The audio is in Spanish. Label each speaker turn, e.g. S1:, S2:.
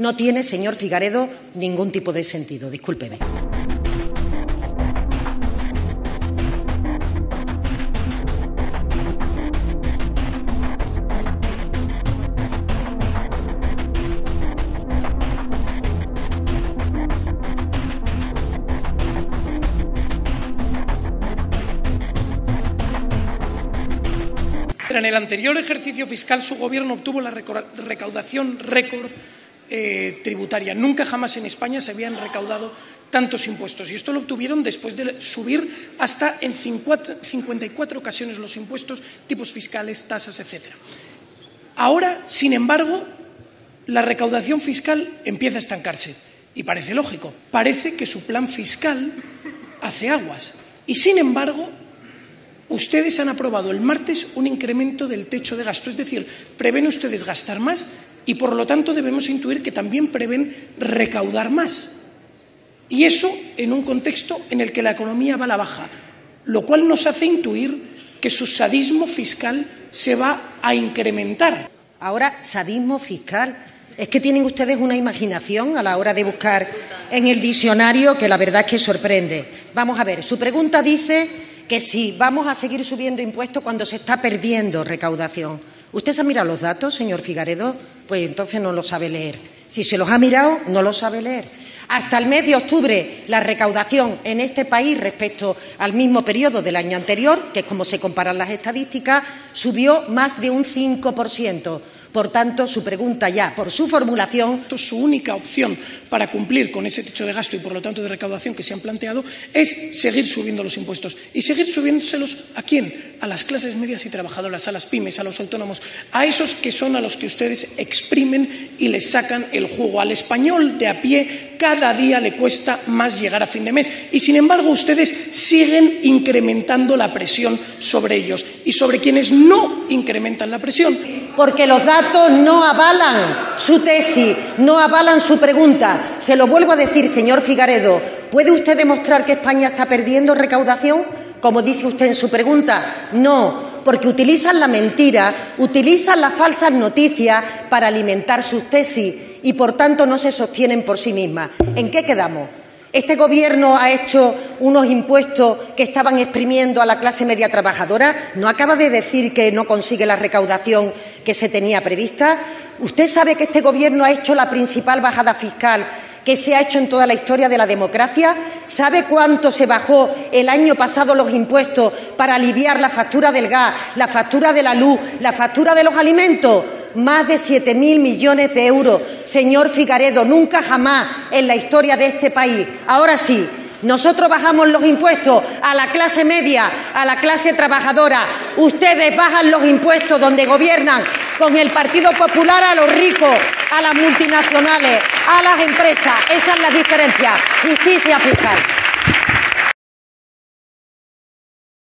S1: no tiene, señor Figaredo, ningún tipo de sentido. Discúlpeme.
S2: En el anterior ejercicio fiscal su gobierno obtuvo la recaudación récord eh, tributaria. Nunca jamás en España se habían recaudado tantos impuestos. Y esto lo obtuvieron después de subir hasta en 54 ocasiones los impuestos, tipos fiscales, tasas, etcétera. Ahora, sin embargo, la recaudación fiscal empieza a estancarse. Y parece lógico. Parece que su plan fiscal hace aguas. Y, sin embargo, Ustedes han aprobado el martes un incremento del techo de gasto, es decir, prevén ustedes gastar más y, por lo tanto, debemos intuir que también prevén recaudar más. Y eso en un contexto en el que la economía va a la baja, lo cual nos hace intuir que su sadismo fiscal se va a incrementar.
S1: Ahora, sadismo fiscal. Es que tienen ustedes una imaginación a la hora de buscar en el diccionario que la verdad es que sorprende. Vamos a ver, su pregunta dice que si vamos a seguir subiendo impuestos cuando se está perdiendo recaudación. ¿Usted se ha mirado los datos, señor Figaredo? Pues entonces no lo sabe leer. Si se los ha mirado, no lo sabe leer. Hasta el mes de octubre, la recaudación en este país respecto al mismo periodo del año anterior, que es como se comparan las estadísticas, subió más de un 5%. Por tanto, su pregunta ya, por su formulación.
S2: Su única opción para cumplir con ese techo de gasto y, por lo tanto, de recaudación que se han planteado es seguir subiendo los impuestos. ¿Y seguir subiéndoselos a quién? A las clases medias y trabajadoras, a las pymes, a los autónomos, a esos que son a los que ustedes exprimen y les sacan el jugo. Al español de a pie cada día le cuesta más llegar a fin de mes. Y, sin embargo, ustedes siguen incrementando la presión sobre ellos y sobre quienes no incrementan la presión.
S1: Porque los datos no avalan su tesis, no avalan su pregunta. Se lo vuelvo a decir, señor Figaredo. ¿Puede usted demostrar que España está perdiendo recaudación? Como dice usted en su pregunta, no, porque utilizan la mentira, utilizan las falsas noticias para alimentar sus tesis y, por tanto, no se sostienen por sí mismas. ¿En qué quedamos? Este Gobierno ha hecho unos impuestos que estaban exprimiendo a la clase media trabajadora. ¿No acaba de decir que no consigue la recaudación que se tenía prevista? ¿Usted sabe que este Gobierno ha hecho la principal bajada fiscal que se ha hecho en toda la historia de la democracia? ¿Sabe cuánto se bajó el año pasado los impuestos para aliviar la factura del gas, la factura de la luz, la factura de los alimentos? Más de siete mil millones de euros. Señor Figaredo, nunca jamás en la historia de este país. Ahora sí, nosotros bajamos los impuestos a la clase media, a la clase trabajadora. Ustedes bajan los impuestos donde gobiernan con el Partido Popular a los ricos, a las multinacionales, a las empresas. Esa es la diferencia. Justicia fiscal.